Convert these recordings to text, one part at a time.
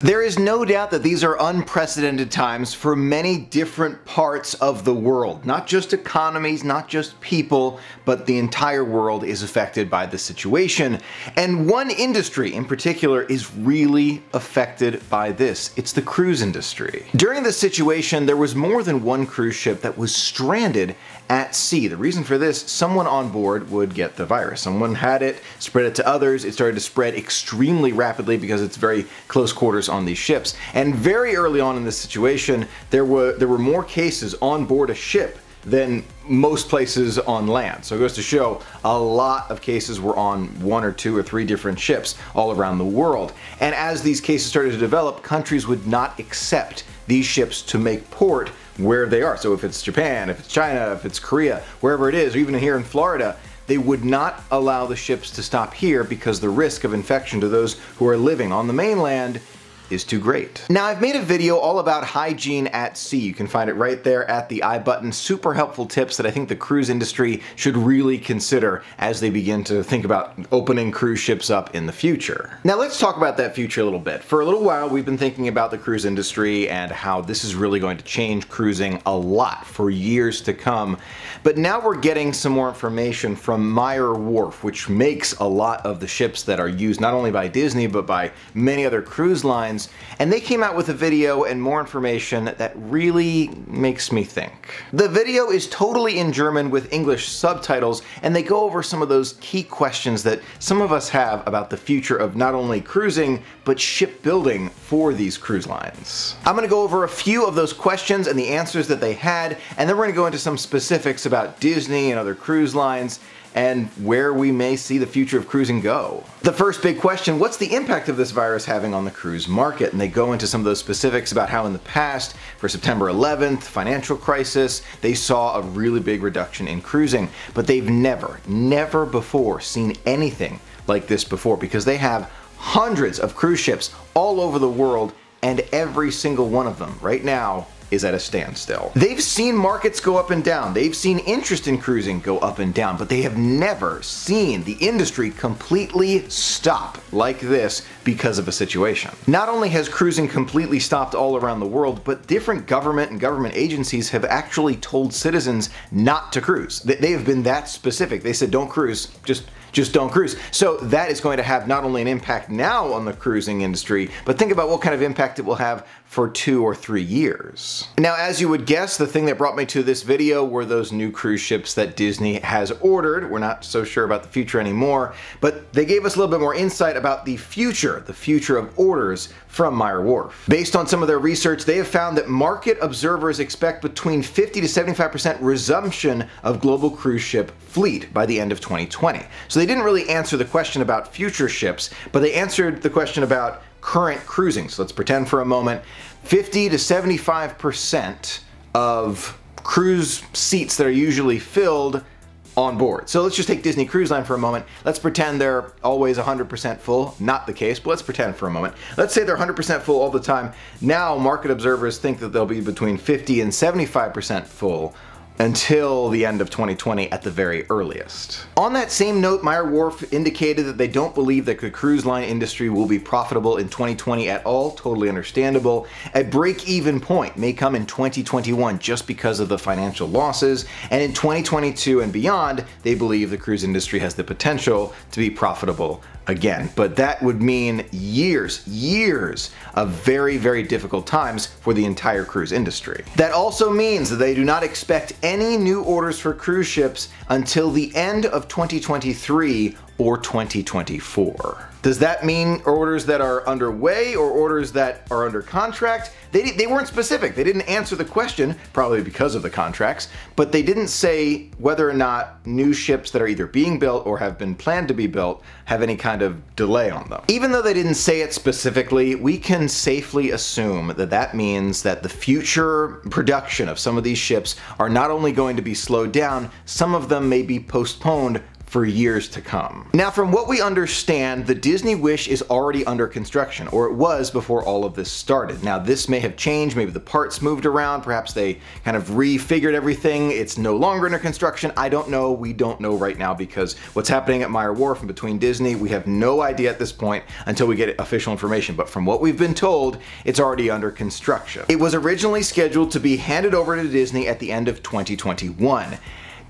There is no doubt that these are unprecedented times for many different parts of the world. Not just economies, not just people, but the entire world is affected by the situation. And one industry in particular is really affected by this. It's the cruise industry. During this situation, there was more than one cruise ship that was stranded at sea. The reason for this, someone on board would get the virus. Someone had it, spread it to others. It started to spread extremely rapidly because it's very close quarters on these ships. And very early on in this situation, there were there were more cases on board a ship than most places on land. So it goes to show a lot of cases were on one or two or three different ships all around the world. And as these cases started to develop, countries would not accept these ships to make port where they are. So if it's Japan, if it's China, if it's Korea, wherever it is, or even here in Florida, they would not allow the ships to stop here because the risk of infection to those who are living on the mainland is too great. Now I've made a video all about hygiene at sea. You can find it right there at the i button. Super helpful tips that I think the cruise industry should really consider as they begin to think about opening cruise ships up in the future. Now let's talk about that future a little bit. For a little while we've been thinking about the cruise industry and how this is really going to change cruising a lot for years to come. But now we're getting some more information from Meyer Wharf, which makes a lot of the ships that are used not only by Disney but by many other cruise lines and they came out with a video and more information that really makes me think. The video is totally in German with English subtitles, and they go over some of those key questions that some of us have about the future of not only cruising, but shipbuilding for these cruise lines. I'm gonna go over a few of those questions and the answers that they had, and then we're gonna go into some specifics about Disney and other cruise lines, and where we may see the future of cruising go. The first big question, what's the impact of this virus having on the cruise market? And they go into some of those specifics about how in the past, for September 11th, financial crisis, they saw a really big reduction in cruising, but they've never, never before seen anything like this before because they have hundreds of cruise ships all over the world and every single one of them right now is at a standstill. They've seen markets go up and down, they've seen interest in cruising go up and down, but they have never seen the industry completely stop like this because of a situation. Not only has cruising completely stopped all around the world, but different government and government agencies have actually told citizens not to cruise. They have been that specific. They said don't cruise, just just don't cruise. So that is going to have not only an impact now on the cruising industry, but think about what kind of impact it will have for two or three years. Now, as you would guess, the thing that brought me to this video were those new cruise ships that Disney has ordered. We're not so sure about the future anymore, but they gave us a little bit more insight about the future, the future of orders from Meyer Wharf. Based on some of their research, they have found that market observers expect between 50 to 75% resumption of global cruise ship fleet by the end of 2020. So they didn't really answer the question about future ships, but they answered the question about current cruising. So let's pretend for a moment 50 to 75% of cruise seats that are usually filled on board. So let's just take Disney Cruise Line for a moment. Let's pretend they're always 100% full. Not the case, but let's pretend for a moment. Let's say they're 100% full all the time. Now market observers think that they'll be between 50 and 75% full until the end of 2020 at the very earliest. On that same note, Meyer Wharf indicated that they don't believe that the cruise line industry will be profitable in 2020 at all, totally understandable. A break-even point may come in 2021 just because of the financial losses, and in 2022 and beyond, they believe the cruise industry has the potential to be profitable again. But that would mean years, years of very, very difficult times for the entire cruise industry. That also means that they do not expect new orders for cruise ships until the end of 2023 or 2024. Does that mean orders that are underway or orders that are under contract? They, they weren't specific. They didn't answer the question, probably because of the contracts, but they didn't say whether or not new ships that are either being built or have been planned to be built have any kind of delay on them. Even though they didn't say it specifically, we can safely assume that that means that the future production of some of these ships are not only going to be slowed down, some of them may be postponed for years to come. Now from what we understand, the Disney Wish is already under construction, or it was before all of this started. Now this may have changed, maybe the parts moved around, perhaps they kind of refigured everything, it's no longer under construction, I don't know, we don't know right now because what's happening at Meyer Wharf and between Disney, we have no idea at this point until we get official information, but from what we've been told, it's already under construction. It was originally scheduled to be handed over to Disney at the end of 2021.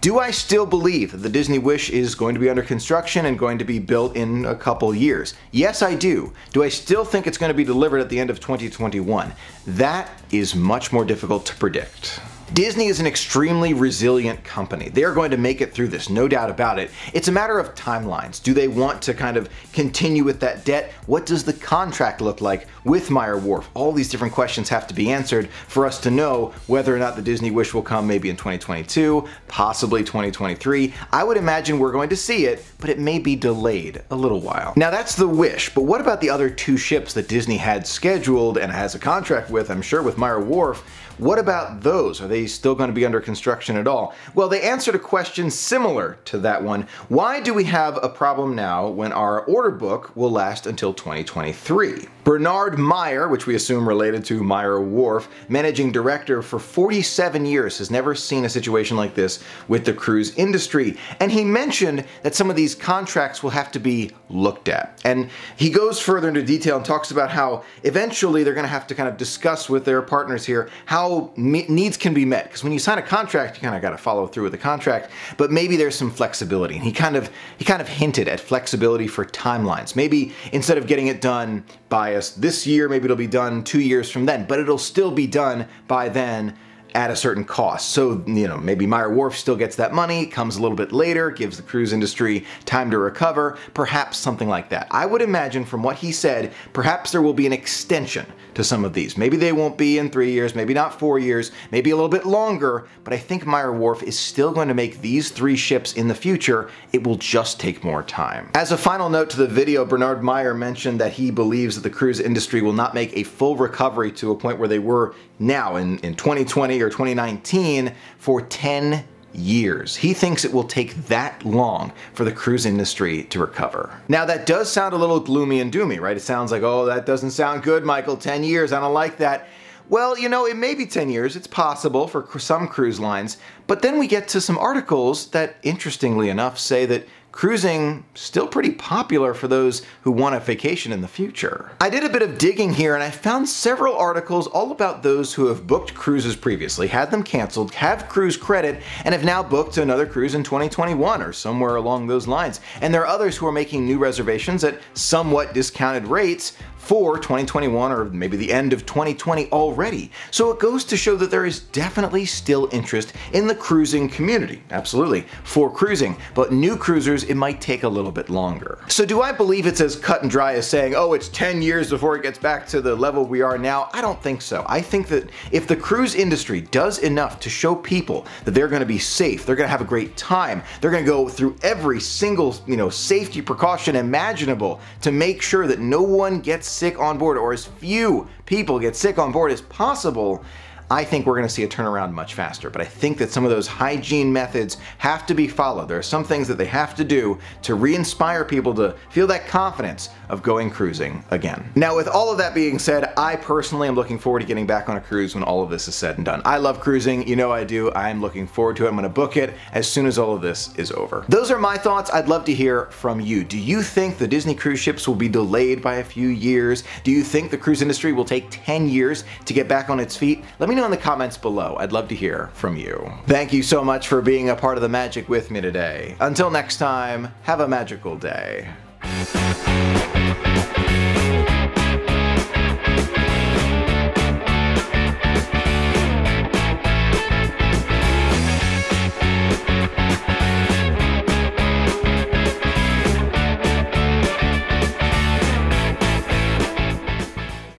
Do I still believe that the Disney Wish is going to be under construction and going to be built in a couple years? Yes, I do. Do I still think it's going to be delivered at the end of 2021? That is much more difficult to predict. Disney is an extremely resilient company. They are going to make it through this, no doubt about it. It's a matter of timelines. Do they want to kind of continue with that debt? What does the contract look like with Meyer Wharf? All these different questions have to be answered for us to know whether or not the Disney Wish will come maybe in 2022, possibly 2023. I would imagine we're going to see it, but it may be delayed a little while. Now that's the Wish, but what about the other two ships that Disney had scheduled and has a contract with, I'm sure with Meyer Wharf? What about those? Are they still going to be under construction at all? Well, they answered a question similar to that one. Why do we have a problem now when our order book will last until 2023? Bernard Meyer, which we assume related to Meyer Wharf, managing director for 47 years, has never seen a situation like this with the cruise industry. And he mentioned that some of these contracts will have to be looked at. And he goes further into detail and talks about how eventually they're going to have to kind of discuss with their partners here how needs can be met. Because when you sign a contract, you kind of got to follow through with the contract, but maybe there's some flexibility. And he kind of he kind of hinted at flexibility for timelines. Maybe instead of getting it done by us this year, maybe it'll be done two years from then, but it'll still be done by then at a certain cost. So, you know, maybe Meyer Wharf still gets that money, comes a little bit later, gives the cruise industry time to recover, perhaps something like that. I would imagine from what he said, perhaps there will be an extension to some of these. Maybe they won't be in three years, maybe not four years, maybe a little bit longer, but I think Meyer Wharf is still going to make these three ships in the future. It will just take more time. As a final note to the video, Bernard Meyer mentioned that he believes that the cruise industry will not make a full recovery to a point where they were now in, in 2020 or 2019 for 10 years. He thinks it will take that long for the cruise industry to recover. Now that does sound a little gloomy and doomy, right? It sounds like, oh, that doesn't sound good, Michael, 10 years, I don't like that. Well, you know, it may be 10 years, it's possible for some cruise lines, but then we get to some articles that, interestingly enough, say that cruising still pretty popular for those who want a vacation in the future. I did a bit of digging here and I found several articles all about those who have booked cruises previously, had them canceled, have cruise credit, and have now booked another cruise in 2021 or somewhere along those lines. And there are others who are making new reservations at somewhat discounted rates for 2021 or maybe the end of 2020 already. So it goes to show that there is definitely still interest in the cruising community. Absolutely, for cruising. But new cruisers, it might take a little bit longer. So do I believe it's as cut and dry as saying, oh, it's 10 years before it gets back to the level we are now? I don't think so. I think that if the cruise industry does enough to show people that they're going to be safe, they're going to have a great time, they're going to go through every single, you know, safety precaution imaginable to make sure that no one gets sick on board or as few people get sick on board as possible, I think we're going to see a turnaround much faster. But I think that some of those hygiene methods have to be followed. There are some things that they have to do to re-inspire people to feel that confidence of going cruising again. Now with all of that being said, I personally am looking forward to getting back on a cruise when all of this is said and done. I love cruising, you know I do. I'm looking forward to it. I'm going to book it as soon as all of this is over. Those are my thoughts. I'd love to hear from you. Do you think the Disney cruise ships will be delayed by a few years? Do you think the cruise industry will take 10 years to get back on its feet? Let know in the comments below. I'd love to hear from you. Thank you so much for being a part of the magic with me today. Until next time, have a magical day.